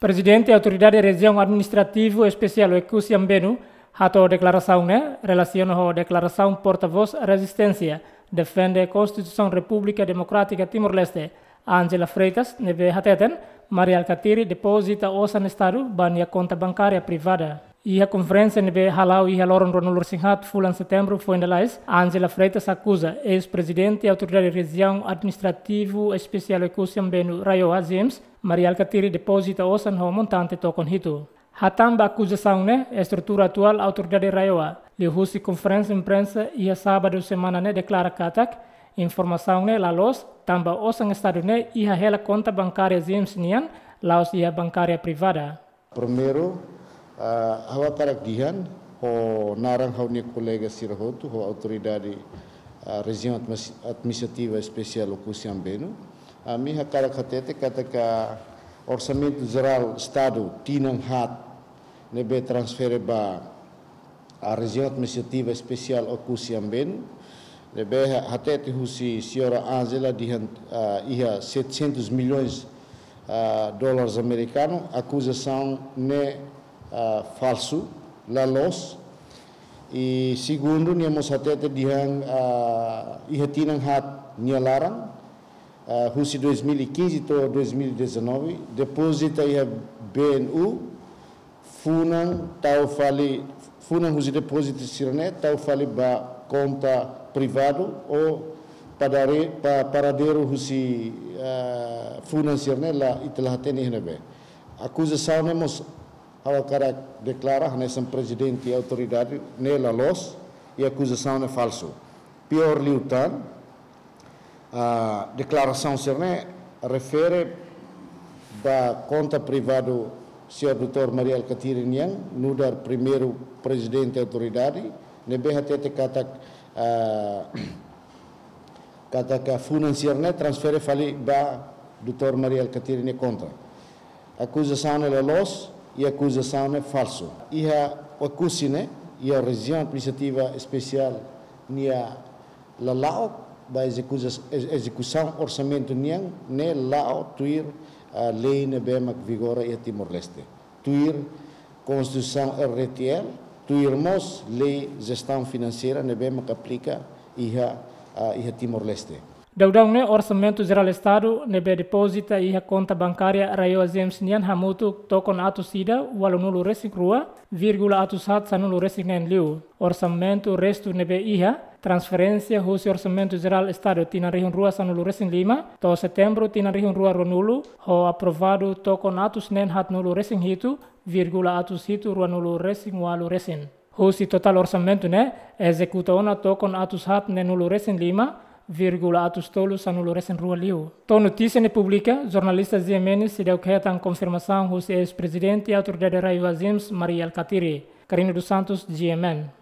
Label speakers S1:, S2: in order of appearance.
S1: Presidente da Autoridade de Região Administrativo Especial Ekusi Ambenu, declaração né, relaciona a declaração porta-voz resistência, defende a Constituição República Democrática Timor-Leste, Angela Freitas, nebe hateten, Maria Alcatiri deposita osa no Estado, bania conta bancária privada. E a conferência nebe halau e haloron ronulur singhat fulan setembro foi lais, Angela Freitas acusa ex-presidente e autoridade de região administrativo especial Ekusiam Benu Rayo Azims, Maria Alcatiri deposita osa no montante tokon hito. Hatamba acusação né, a estrutura atual da autoridade Rayoa. Lihusi conferência imprensa e a sábado semana né declara katak, informação né la los, tamba osang estado né e a hela conta bancária Zims nian, laos e a bancária privada.
S2: Primeiro, uh, hawa karakdihan ho narang hau ni kolega sirahotu ho autoridade uh, região administrativa especial Okusiam Beno a mi ha karak hatete kata ka tinang hat nebe transfere ba a região administrativa especial Okusiam Beno nebe hatete husi senhora Angela dihan uh, iha 700 milhões uh, dólares americanos acusação ne uh, falso, lalos. E segundo, niyamos hatete dihang uh, ihatinang hat niya uh, husi 2015 to 2019, deposita iha BNU, funang tau fali, funang husi deposita sirene, tau fali ba conta privado ou padare, pa, paradeiro husi uh, funang sirene la itelah hatene hinebe. Acusação nemos ao cara declara nesse presidente e autoridade nela los e acusação é falso. Pior liutan, a declaração serne refere da conta privado Sr. Dr. Maria Alcatiri Niang, no dar primeiro presidente da autoridade, nebe hatete kata kata ka financiar transfere fali ba Dr. Maria Alcatiri Niang conta. Acusação é los e acusação é falso. E a acusine e a região administrativa especial nia la ba execução orçamento niang ne lao tuir a lei ne bema vigora e Timor Leste. Tuir Constituição RTL, tuirmos lei gestão financeira ne bema que aplica e a Timor Leste.
S1: Daudang ne orçamento geral estado nebe deposita e a conta bancária raio azems nian hamutu tokon atu sida walu nulu resik rua vírgula atu sat sanulu resik nen liu orçamento resto nebe iha transferência husi orçamento geral estado tina rihun rua sanulu resik lima. To setembro tina rihun rua ronulu ho aprovado tokon atus nen hat nulu resik hitu vírgula atu situ rua nulu resik walu resin husi total orçamento ne executa ona tokon atus hat nen nulu resin lima vírgula atos tolos anulores em rua liu. To notícia ne publica, jornalistas Yemenis se deu quieta confirmação o ex-presidente e autoridade Raio Azims Maria Alcatiri, Carino dos Santos, GMN.